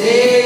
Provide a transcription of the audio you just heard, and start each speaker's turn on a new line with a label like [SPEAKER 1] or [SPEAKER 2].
[SPEAKER 1] Yeah.